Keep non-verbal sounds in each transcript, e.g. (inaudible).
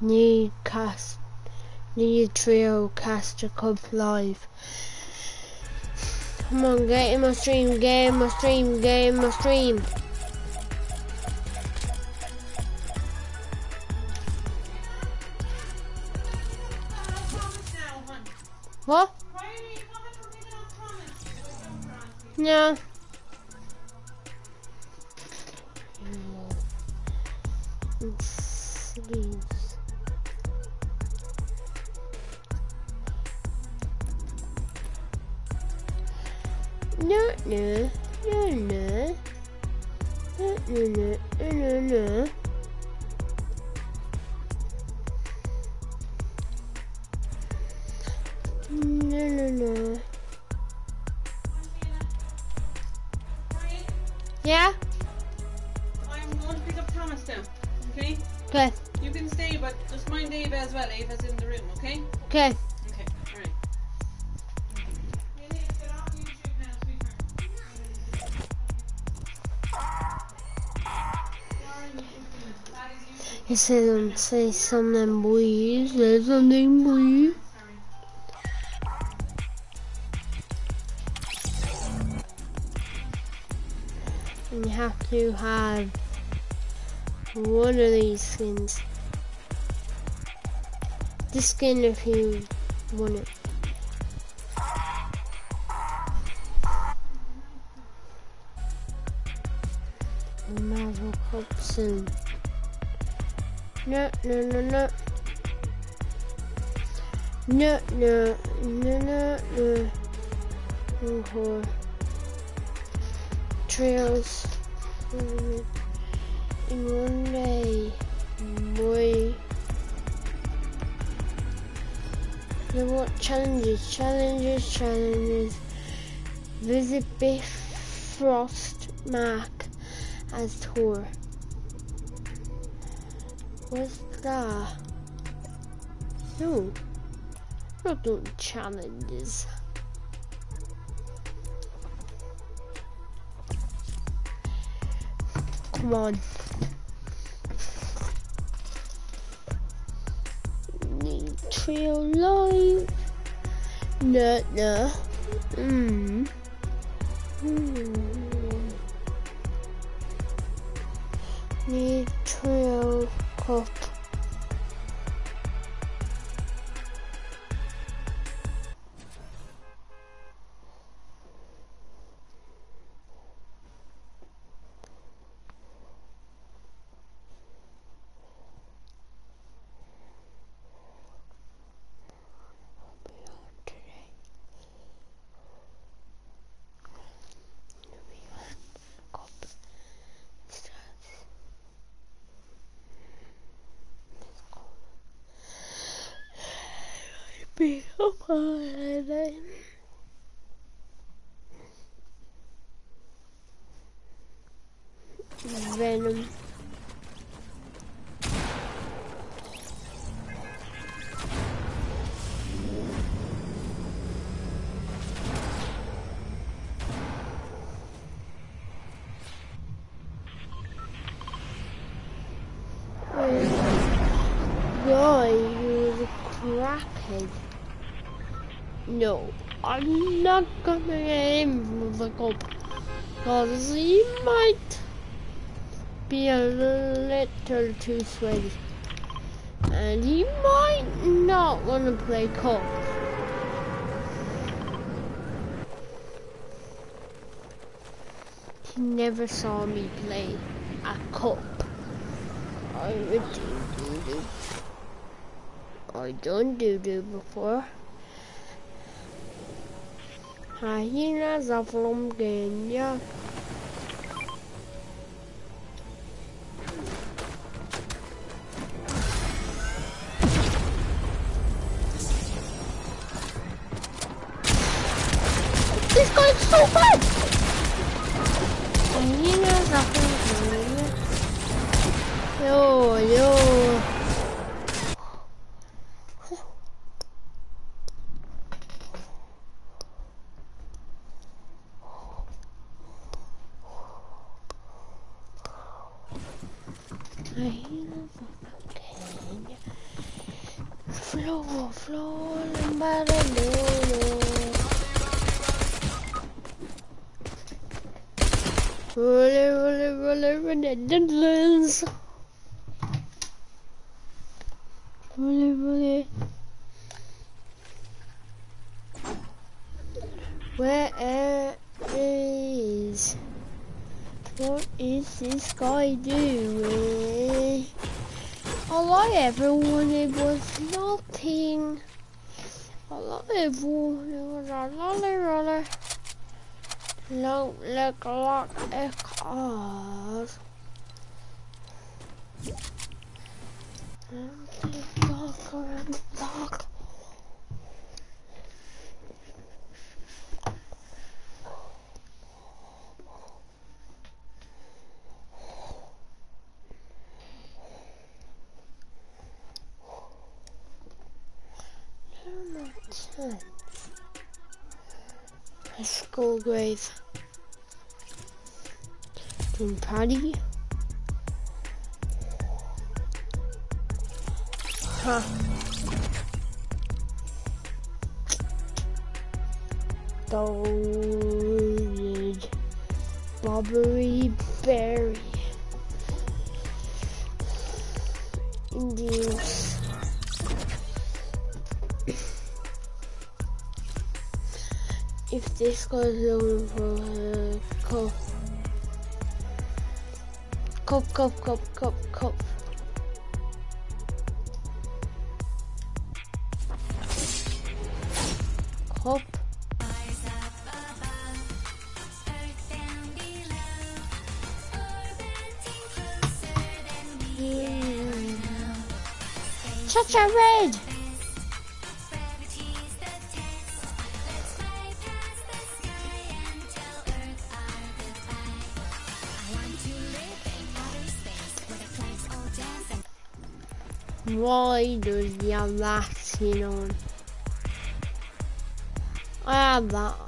New cast. Need trio caster cup live. Come on, get in my stream, get in my stream, get in my stream. What? No, no, no, no. No, no, no, no, no, no. No, no, no. Said, um, say something, boy. Say something, boy. And you have to have one of these skins. This skin if you want it. No, no, no, no. No, no, no, no, no. Oh, Trails. Mm, In one day. Boy. So what challenges? Challenges, challenges. Visit Bifrost Mac as tour. What's that? No. Not doing challenges. Come on. Need trail live. No, no. Mm. Mm. Need trail corpo. Be a holiday. For. Cause he might be a little too sweaty. And he might not wanna play cup. He never saw me play a cop. I do. I done doo doo before. Hyenas are from Kenya. This guy's so bad! Hyenas are from Kenya. Yo, yo. Guy doing? All I ever wanted was nothing. All I ever wanted was a lolly roller. Don't look like a car. The dog. Grave. From Paddy. Huh. Gold. Bobbery Berry. If this goes on for a cup, cup, cup, cup, cup, cup. Cup. Such a red. Why does he have that skin on? I have that.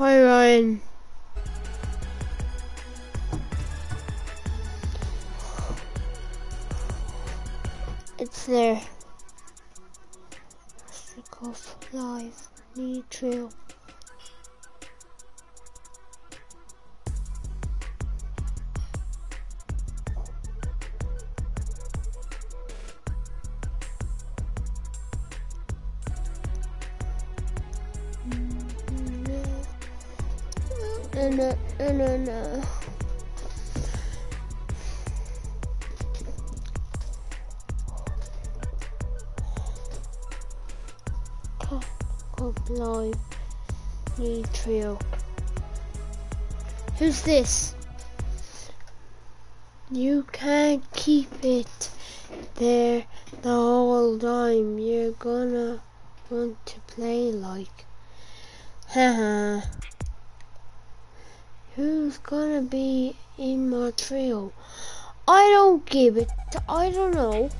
Hi Ryan. It's there. Stick off live. Need trail. This? You can't keep it there the whole time. You're gonna want to play like. Haha. Who's gonna be in my trio? I don't give it. I don't know.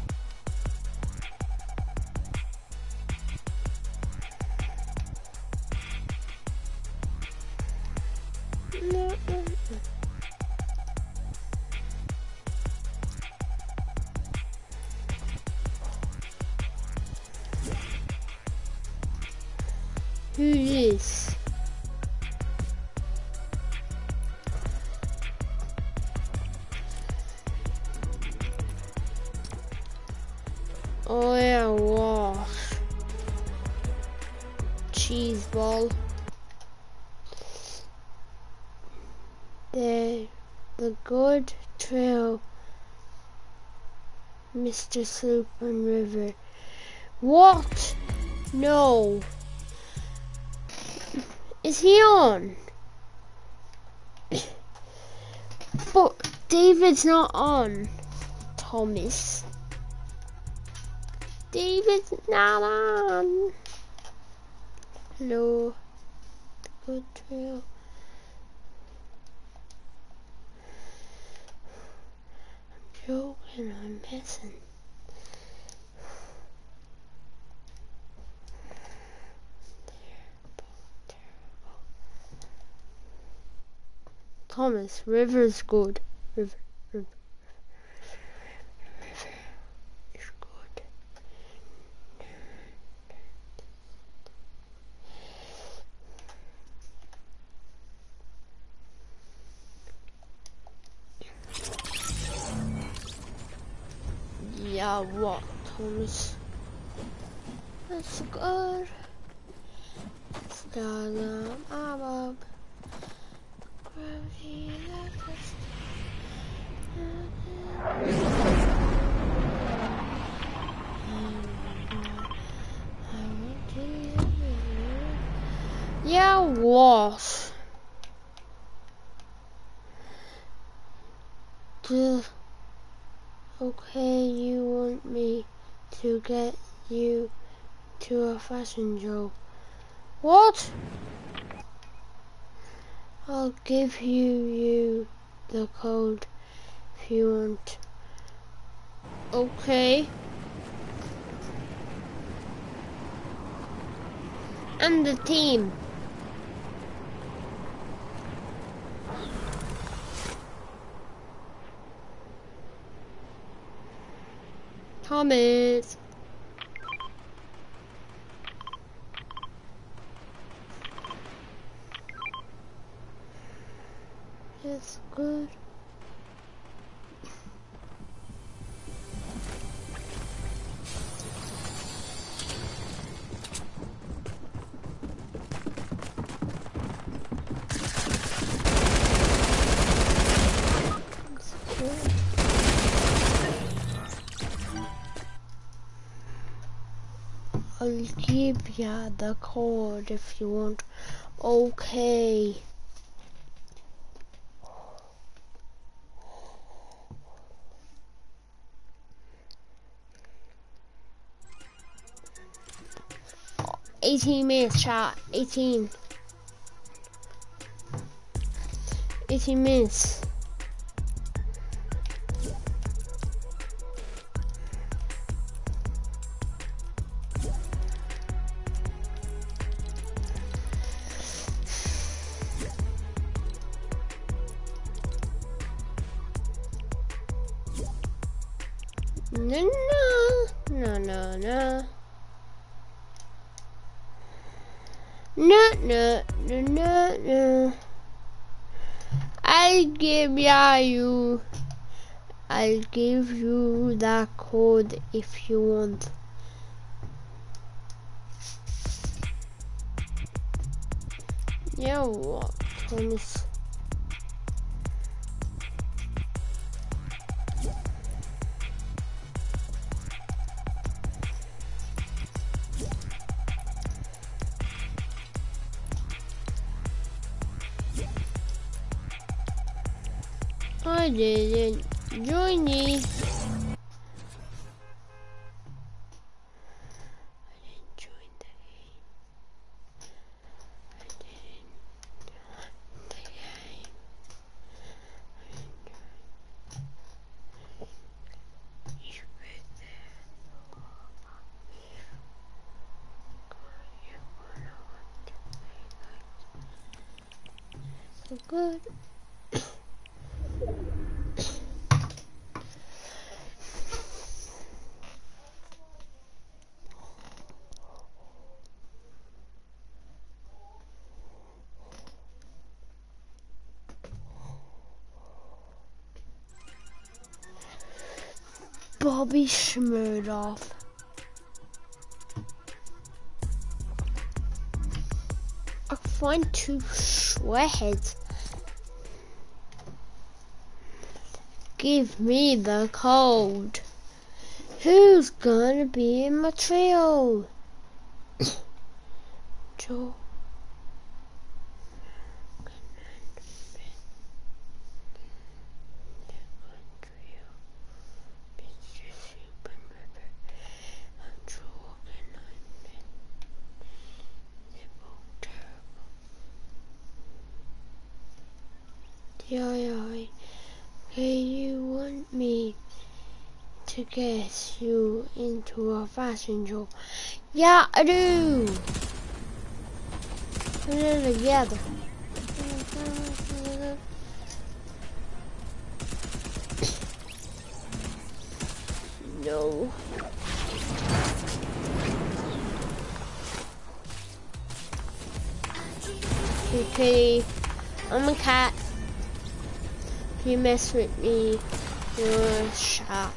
Mr. Sloop and River. What? No. Is he on? But David's not on. Thomas. David's not on. Hello. Good trail. I'm joking, I'm messing. Thomas, river's good. River, fashion show. What? I'll give you you the code if you want. Okay. And the team. Thomas. It's good. I'll give ya the code if you want. Okay. Eighteen minutes, chat. Eighteen. Eighteen minutes. No, no, no, no, no. No, no, no, no, no. I'll give you. I'll give you that code if you want. Yeah, what, Thomas? Didn't join me. Bobby Shmurdoff. I find two sweatheads. Give me the cold. Who's gonna be in my trio? fast angel. Yeah, I do. Put it together. No. Okay, I'm a cat. If you mess with me, you're shot.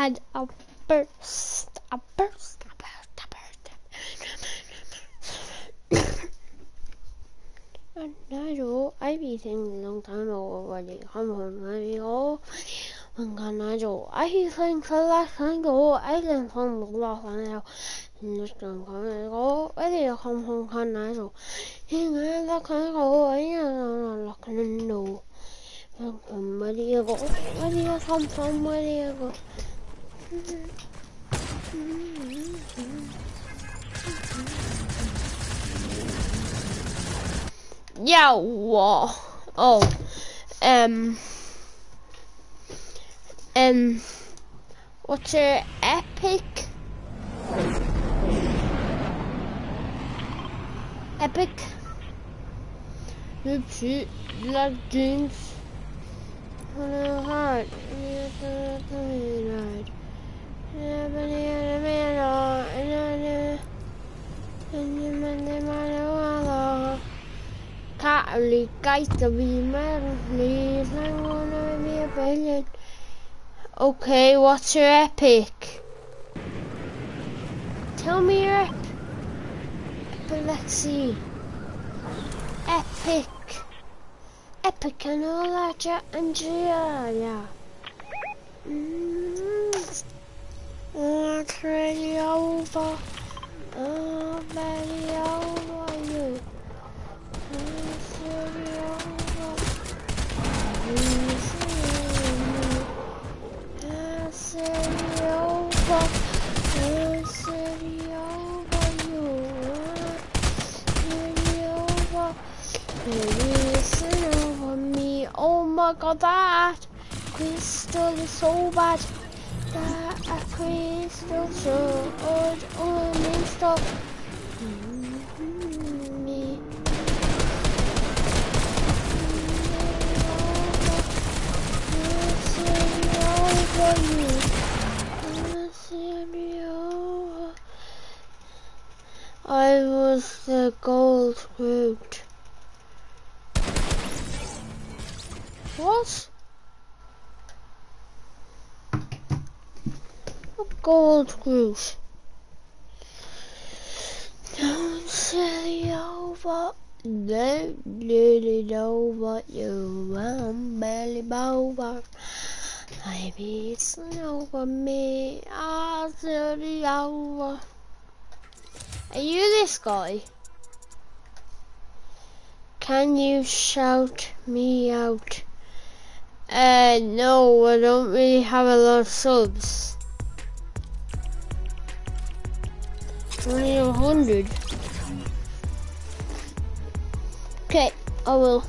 Had a burst, a burst, a burst, a burst. and I know I've thinking a long time already. Come on, ready, go. When can I do? I think the last time go, I can from the last one now. Just don't come and go. Ready to come home, can I do? Here, I can go. I am not looking no. Where do you go? Where do you come from? Where do you go? Yeah, whoa. Oh, um, um, what's your epic? Epic. Oopsie, legends. Hello, Okay, what's your epic? Tell me your let's see. Epic. Epic and all that, yeah, and yeah, yeah. Mm. It's really over. Oh, really over you. It's really over. It's really over. It's really over you. It's really over. It's over me. Oh my god, that crystal is so bad. Crystal so old on install. Me. I was the gold grouped. What? Gold groove. Don't say over. Don't really know what you want, belly over. Maybe it's over me. I'll you over. Are you this guy? Can you shout me out? Uh, no, I don't really have a lot of subs. Only a hundred. Okay, I will.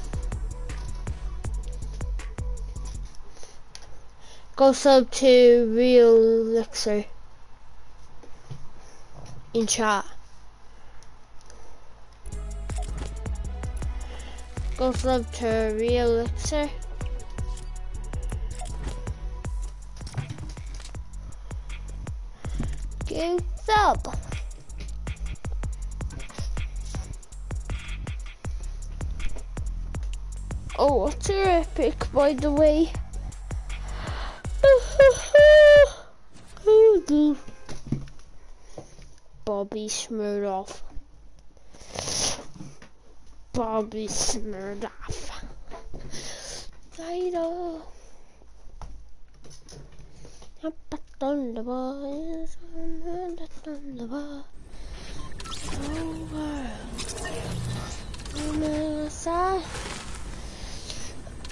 Go sub to Real Elixir in chat. Go sub to Real Elixir. Go sub. Oh, what's your epic, by the way? Bobby Smurdoff. Bobby Smurdoff. Title. Up bar, on the bar. Over. On the side.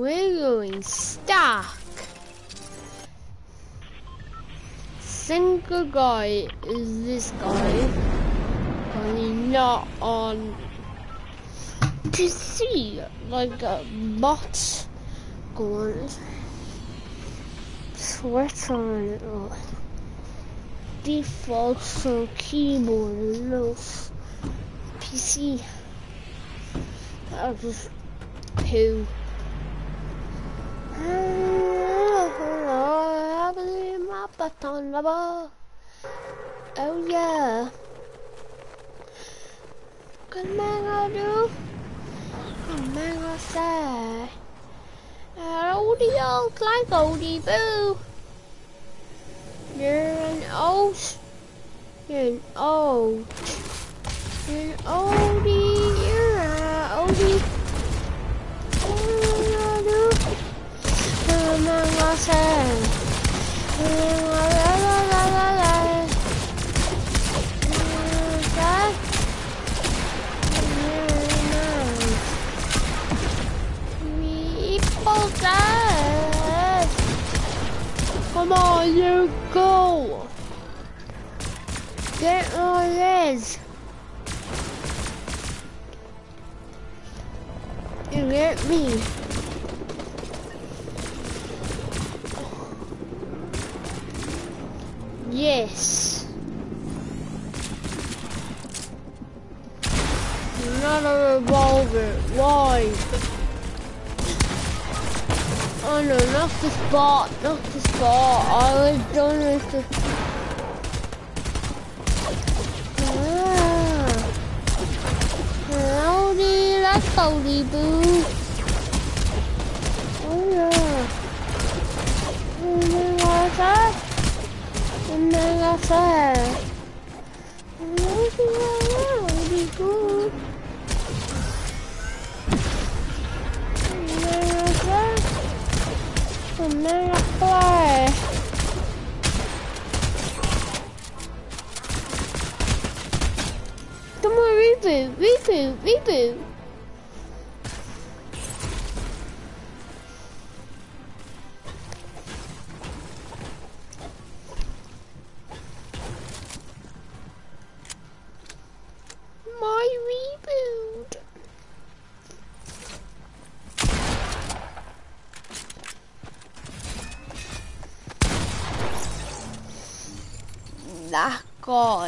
We're going stack. Single guy is this guy. Only not on PC like a bot going sweat on it or defaults on keyboard and mouse PC. I'll just poo. Oh yeah. Good I do. Good I say. Oldie old like oldie boo. You're an old. You're an old. You're an oldie. You're an oldie. Come on, you go. Get on this. You get me. Yes. Not a revolver. Why? Oh no, not the spot, not the spot. I was done with the... Ah. Howdy, that's howdy boo. Oh yeah. Oh my god, that? Come on, reboot, reboot, reboot.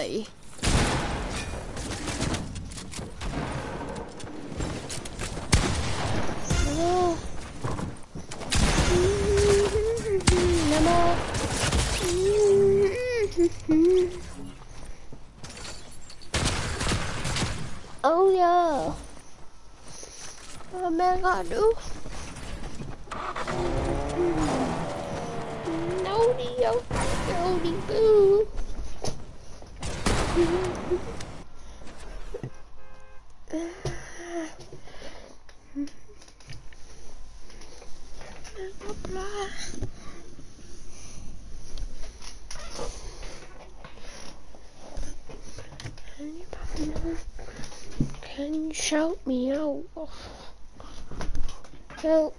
No. No. Oh yeah. Oh my god, no. No, no, no, boo. Can you shout me out? Help.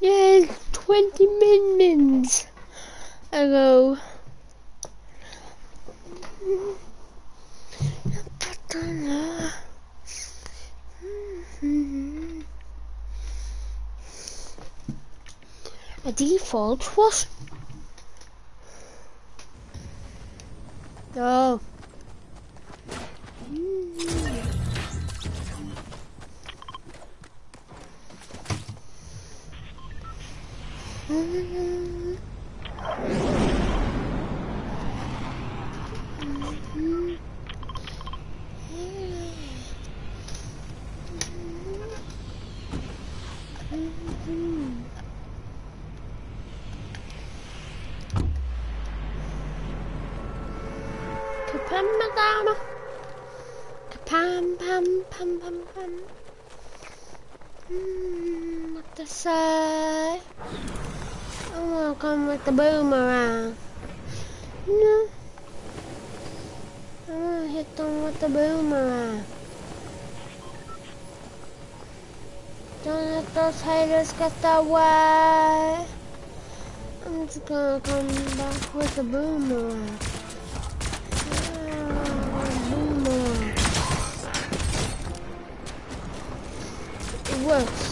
Yes, 20 minutes ago. A default was no. Kapam Pam. (laughs) Mm, what to say? I'm the boomerang. No. I'm gonna hit them with the boomerang. Don't let those haters get that way. I'm just gonna come back with the boomerang. Ah, boomerang. Works.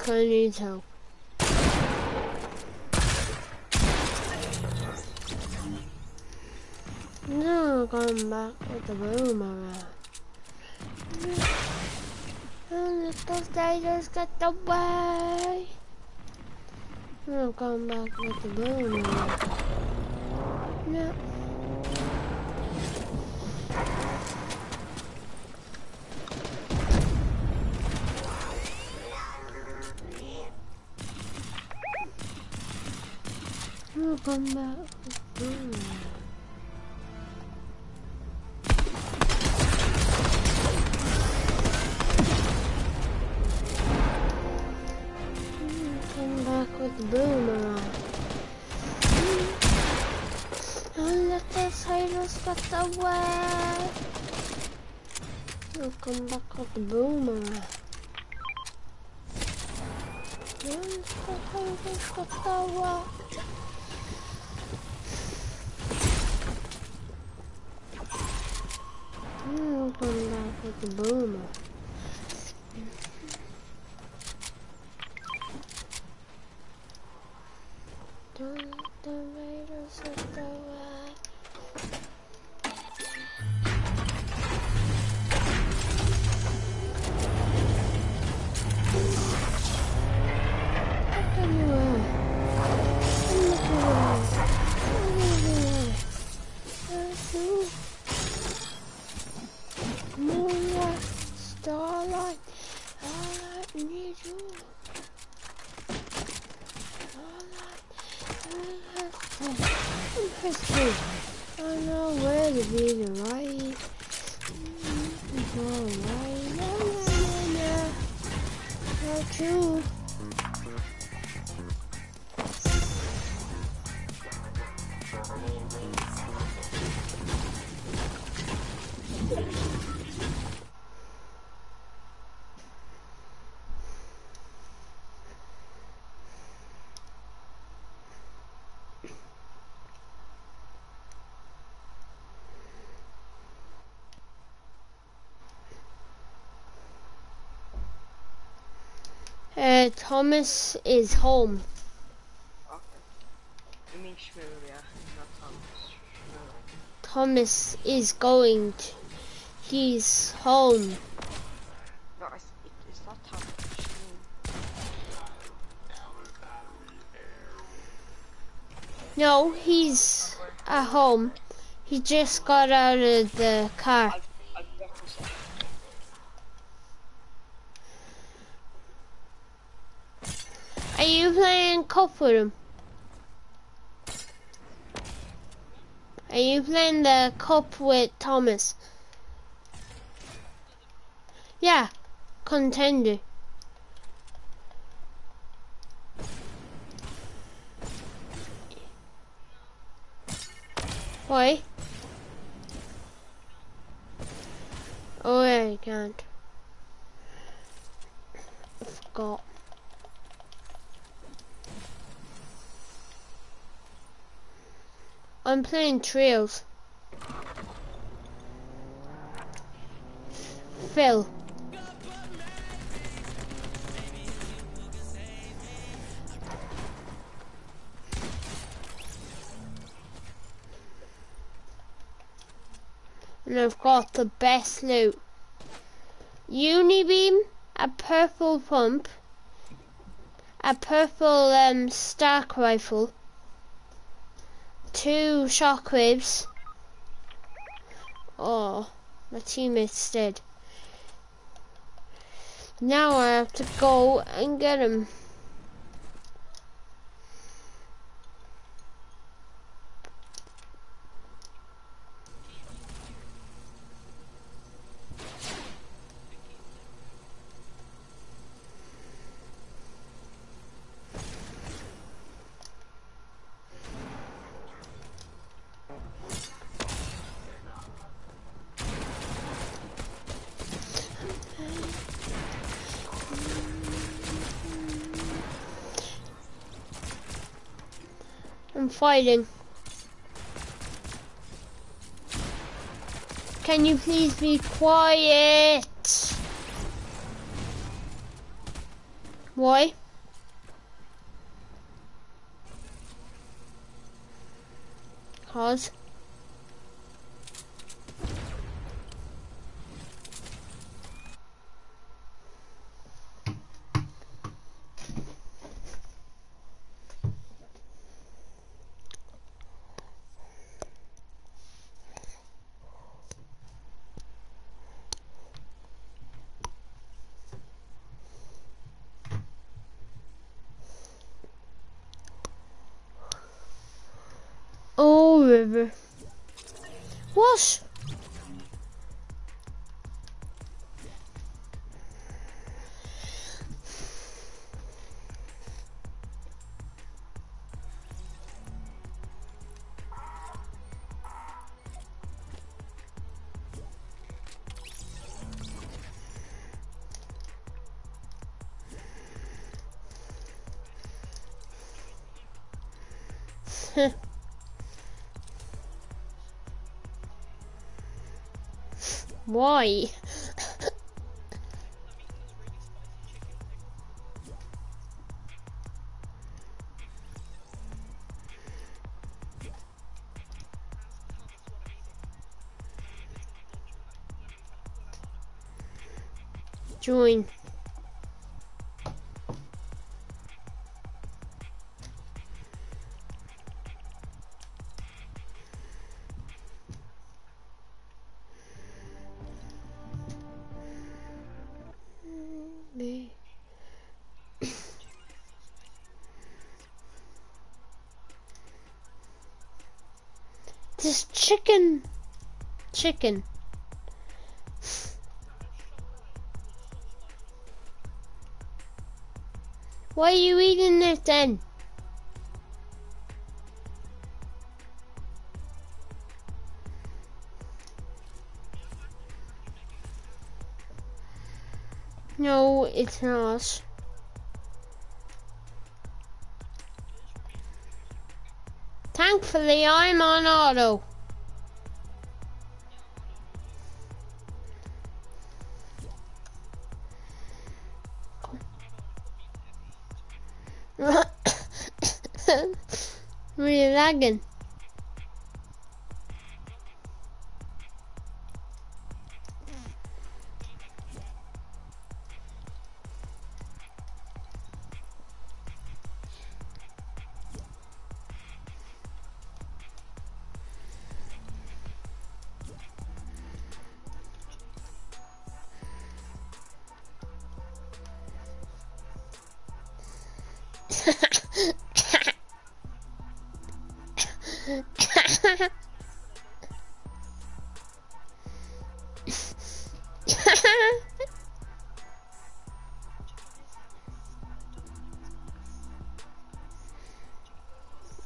guy needs help. No, come back with the boomerang. And let those tigers get away. No, come back with the boomerang. No. No, come back with the boomerang. Come back with the boomerang. And let those haters get away. Now come back with the boomerang. Let the haters away. Now come Uh, Thomas is home. Okay. You mean yeah, not Thomas. Thomas is going to. He's home. No, I, it, it's not Thomas. No, he's at home. He just got out of the car. I, I represent. Are cup with him? Are you playing the cup with Thomas? Yeah, contender. Why? Oh yeah, you can't. I forgot. I'm playing Trails. Phil. And I've got the best loot. Unibeam, a purple pump, a purple um, Stark rifle, two shockwaves. Oh, my teammates dead. Now I have to go and get him. Fighting. Can you please be quiet? Why? Cause. Oh, river. Why? Join. This chicken. Chicken. Why are you eating it then? No, it's not. Thankfully, I'm on auto. (coughs) We're lagging.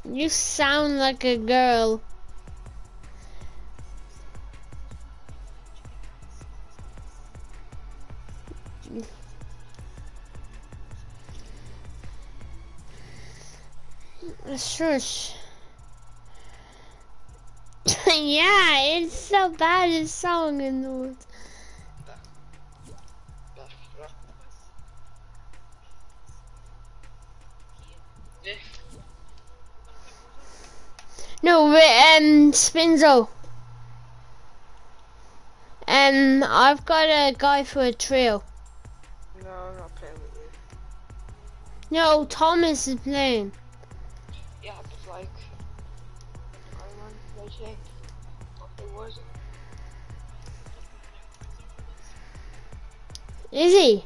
you sound like a girl. Shush. (laughs) yeah, it's so bad. It's song in the woods. No, um, Spinzo. Um, I've got a guy for a trio. No, I'm not playing with you. No, Thomas is playing. Is he?